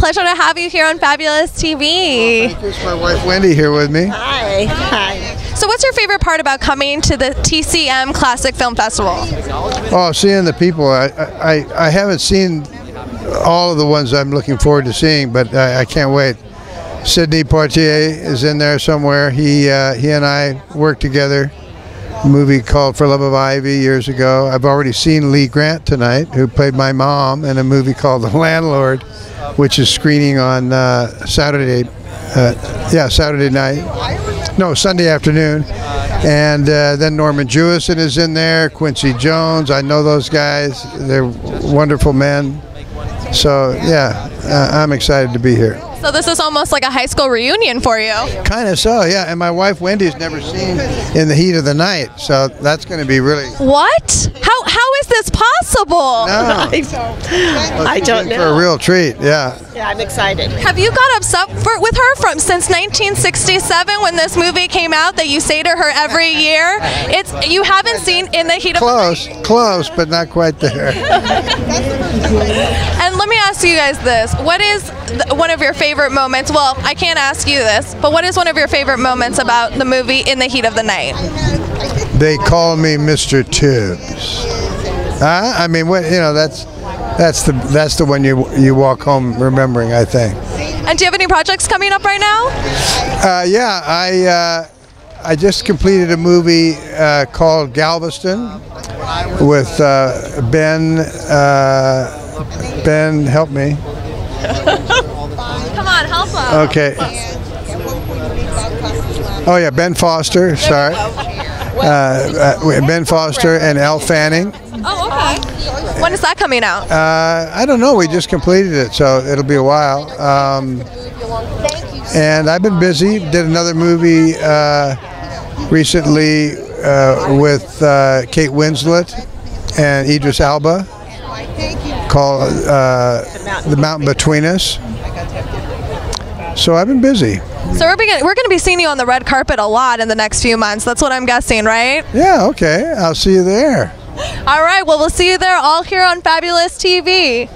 pleasure to have you here on Fabulous TV. thank you Here's my wife Wendy here with me. Hi. Hi. So, what's your favorite part about coming to the TCM Classic Film Festival? Oh, seeing the people. I, I, I haven't seen all of the ones I'm looking forward to seeing, but I, I can't wait. Sidney Poitier is in there somewhere. He uh, he and I worked together. Movie called For Love of Ivy years ago. I've already seen Lee Grant tonight, who played my mom in a movie called The Landlord, which is screening on uh, Saturday. Uh, yeah, Saturday night. No, Sunday afternoon. And uh, then Norman Jewison is in there. Quincy Jones. I know those guys. They're wonderful men. So yeah, uh, I'm excited to be here. So, this is almost like a high school reunion for you. Kind of so, yeah. And my wife Wendy's never seen In the Heat of the Night, so that's going to be really. What? How, how is? No, I don't, I don't for a real treat. Yeah. Yeah, I'm excited. Have you got upset for, with her from since 1967 when this movie came out that you say to her every year? It's you haven't seen in the heat of the Night. Close, close, but not quite there. And let me ask you guys this: What is th- one of your favorite moments? Well, I can't ask you this, but what is one of your favorite moments about the movie In the Heat of the Night? They call me Mr. Tibbs. Huh? I mean, what you know? That's that's the that's the one you you walk home remembering. I think. And do you have any projects coming up right now? Uh, yeah, I uh, I just completed a movie uh, called Galveston with uh, Ben. Uh, ben, help me. Come on, help us. Okay. Oh yeah, Ben Foster. Sorry. Uh, uh, ben Foster and Elle Fanning. Oh, okay. When is that coming out? Uh, I don't know. We just completed it, so it'll be a while. Um, and I've been busy. Did another movie uh, recently uh, with uh, Kate Winslet and Idris Elba called uh, The Mountain Between Us. So I've been busy. So we're we're going to be seeing you on the red carpet a lot in the next few months. That's what I'm guessing, right? Yeah, okay. I'll see you there. All right. Well, we'll see you there all here on Fabulous TV.